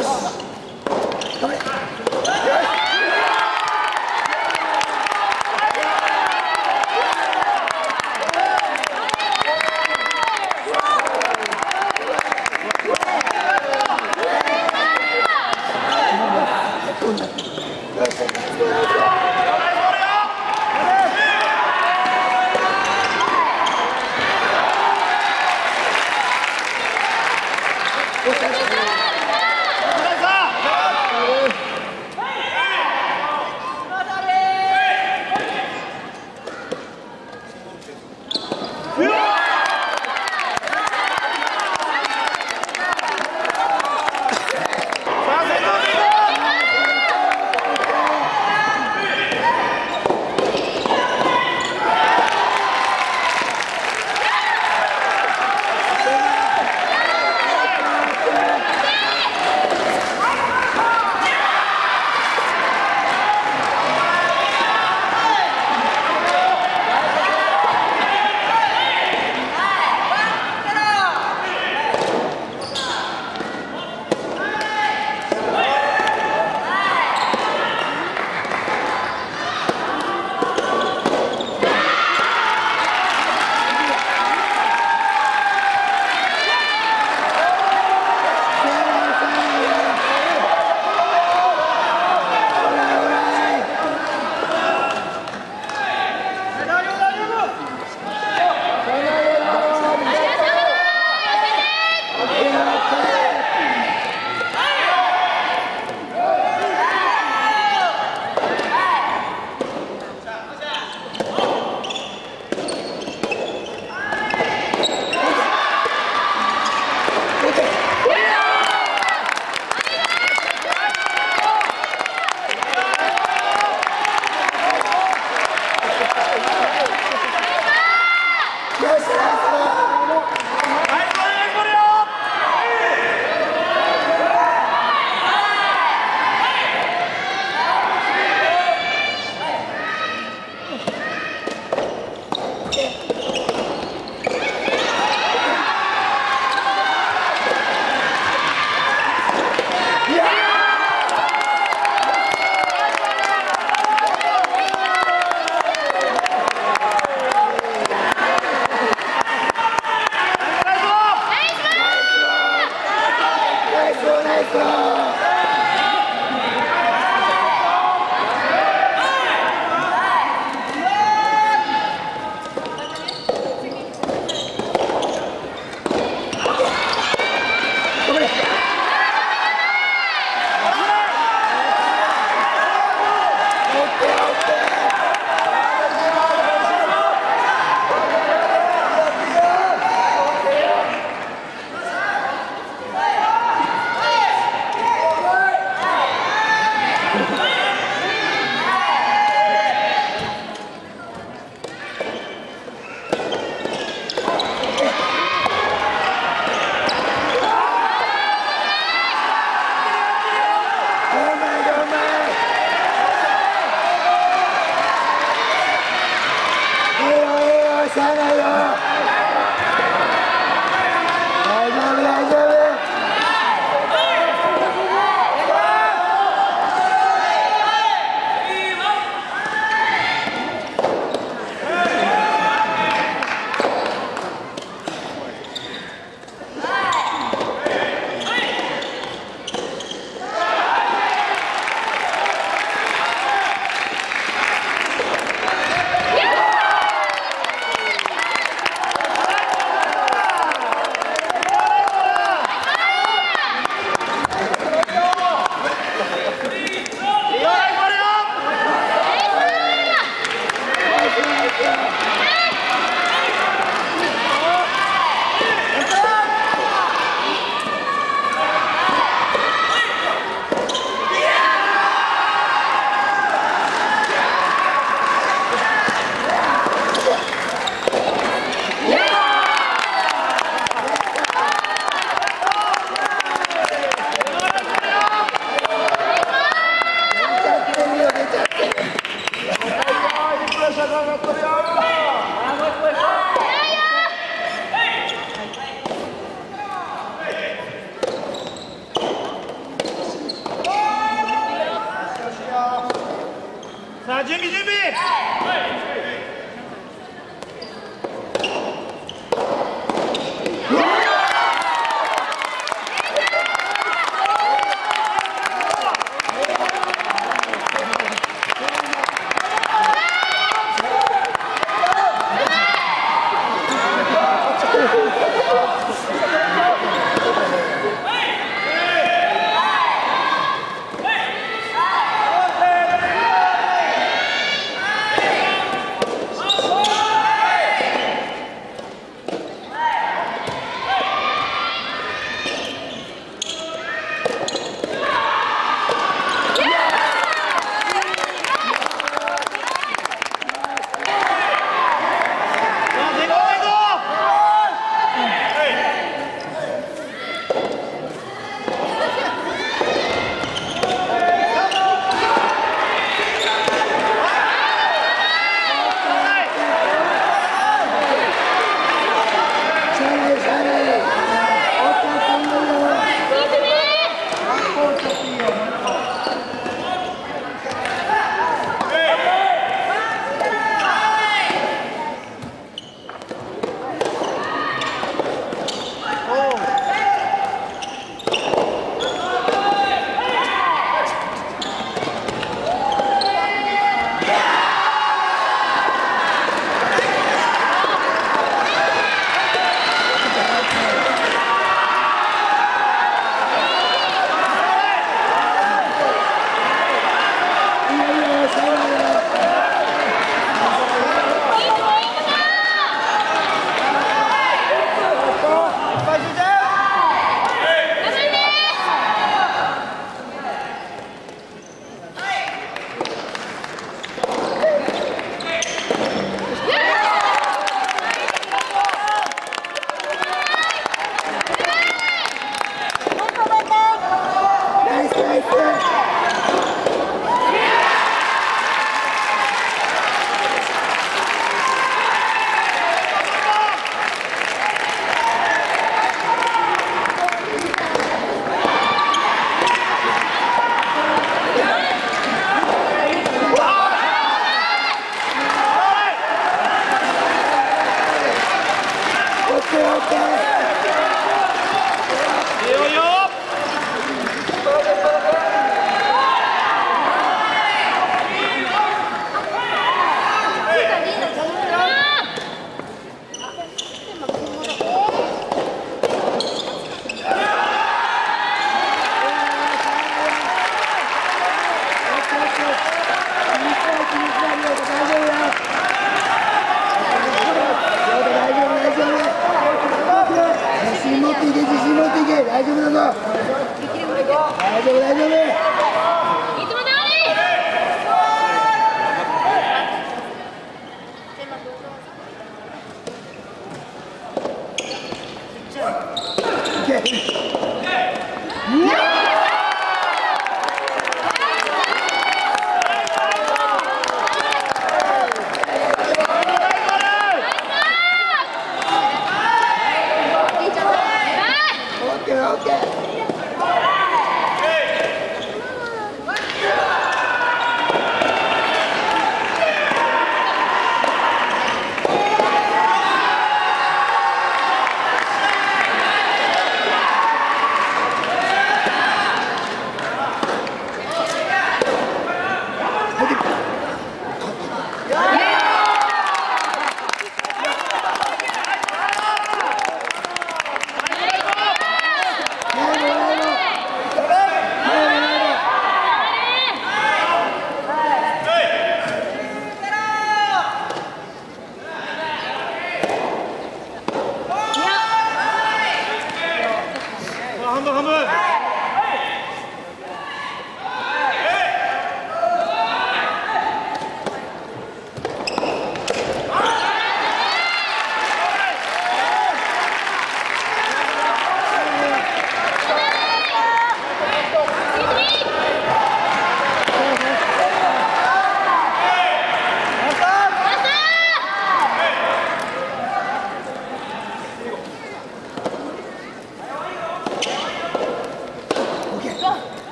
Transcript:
Yes. Владимир